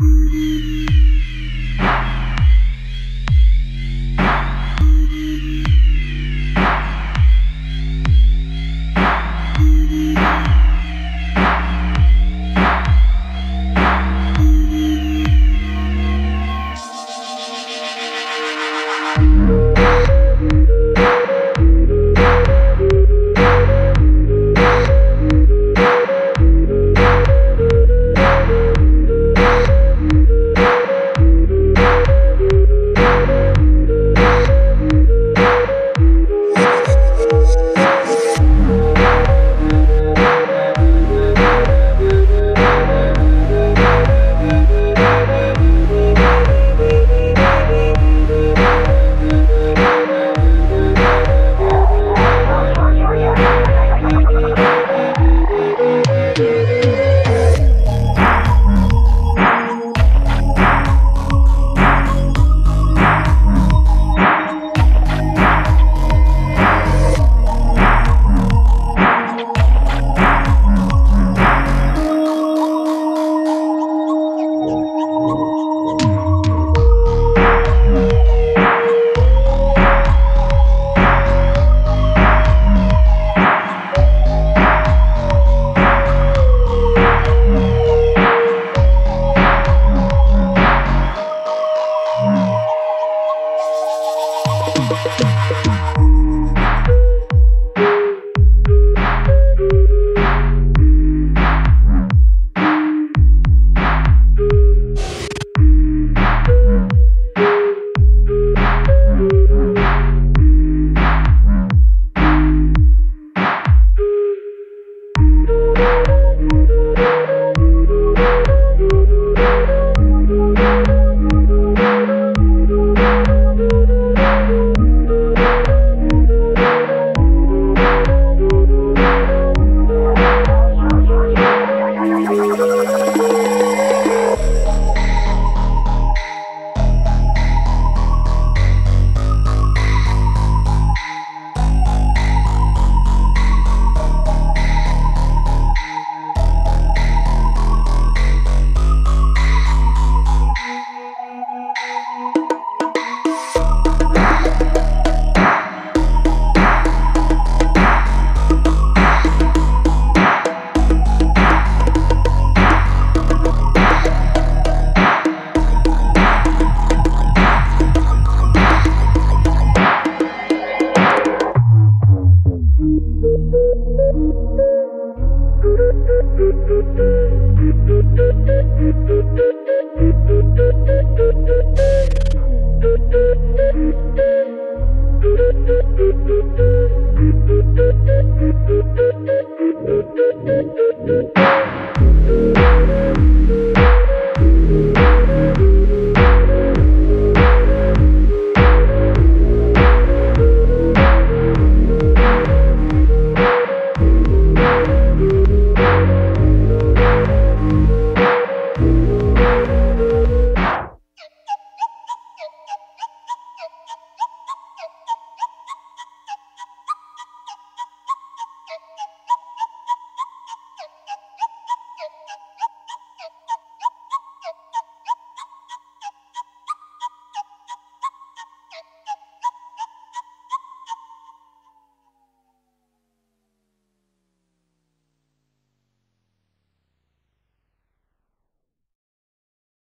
Música